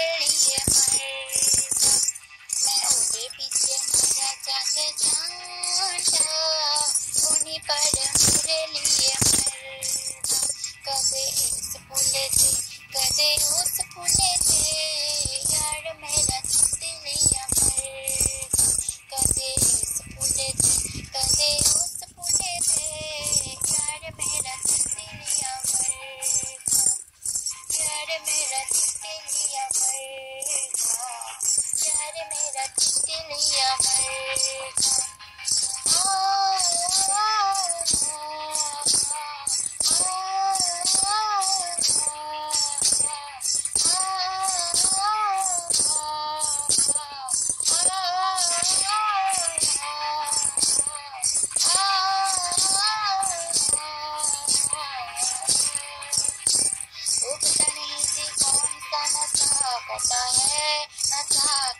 मेरे लिए मरदा मैं पीछे मरा जाके उन्हीं पर मेरे लिए मरदा कदे इस फूले थे कदे उस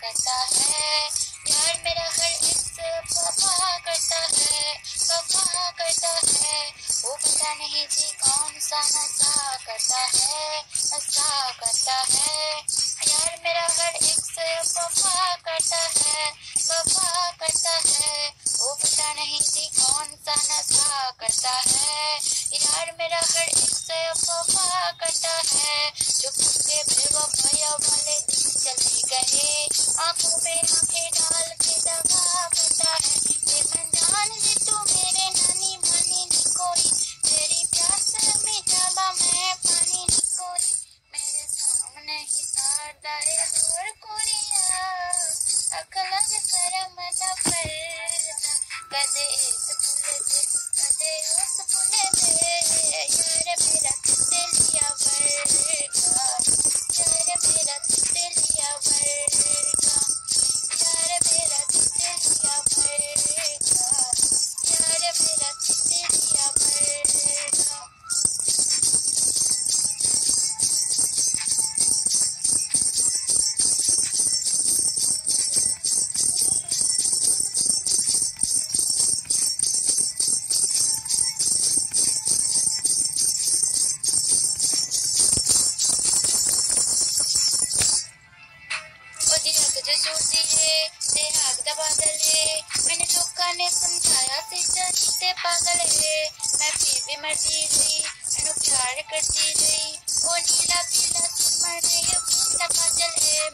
करता है। यार मेरा हर इस वफा करता है वफा करता है। वो पता नहीं जी कौन सा नशा करता है, नशा करता है। यार मेरा हर एक वफा करता है वफा करता है। वो पता नहीं जी कौन सा नशा करता है। यार मेरा हर एक वफा करता है। चुप के वाले दिन चले गए। आँखों पे आँखें डाल के दबा बता है मन जान ले समझाया फिर ते पागल है मैं फिर भी मरती गई मैं प्यार करती गई वो नीला पीला सिमर है खून का काजल है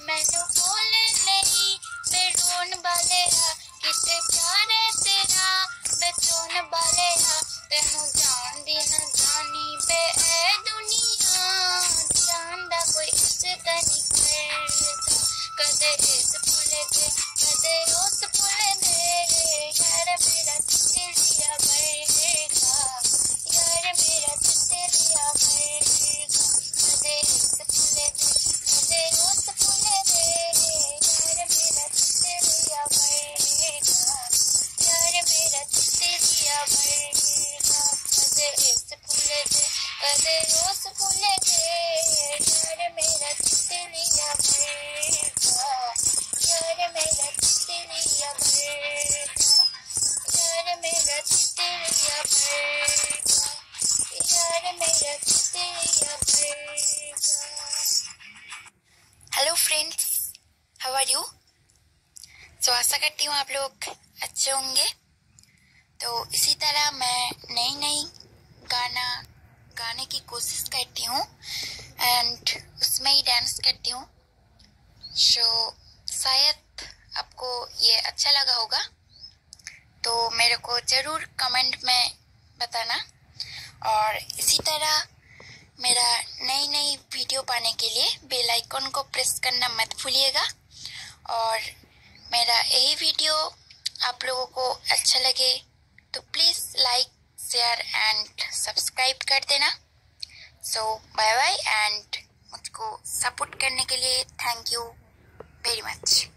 hello friends how are you तो आशा करती हूँ आप लोग अच्छे होंगे। तो इसी तरह मैं नई नई गाना गाने की कोशिश करती हूँ एंड उसमें ही डांस करती हूँ। सो शायद आपको ये अच्छा लगा होगा तो मेरे को ज़रूर कमेंट में बताना। और इसी तरह मेरा नई नई वीडियो पाने के लिए बेल आइकन को प्रेस करना मत भूलिएगा। और मेरा यही वीडियो आप लोगों को अच्छा लगे तो please like share and subscribe कर देना। सो बाय बाय एंड मुझको सपोर्ट करने के लिए थैंक यू वेरी मच